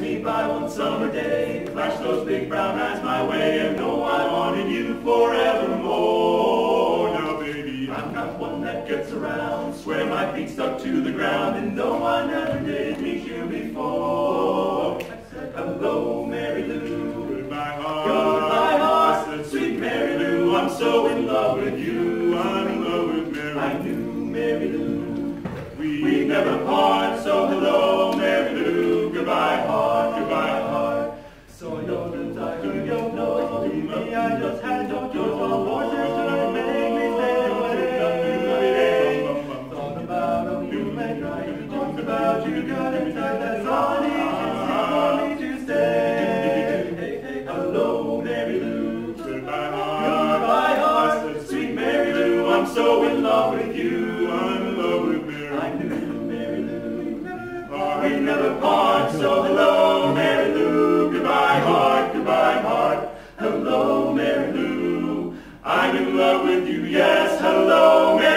me by one summer day. Flash those big brown eyes my way and know I wanted you forevermore. Now baby, I'm not one that gets around. Swear my feet stuck to the ground and though I never did meet you before. I said hello Mary Lou. Goodbye, heart. Goodbye heart. I said, sweet Mary Lou. I'm so in love with you. I'm in love with Mary. I knew Mary Lou. We, We never part, so in love with you. I'm in love with Mary. I'm in Mary Lou. We never part, so hello, Mary Lou. Goodbye, heart, goodbye, heart. Hello, Mary Lou. I'm in love with you, yes, hello, Mary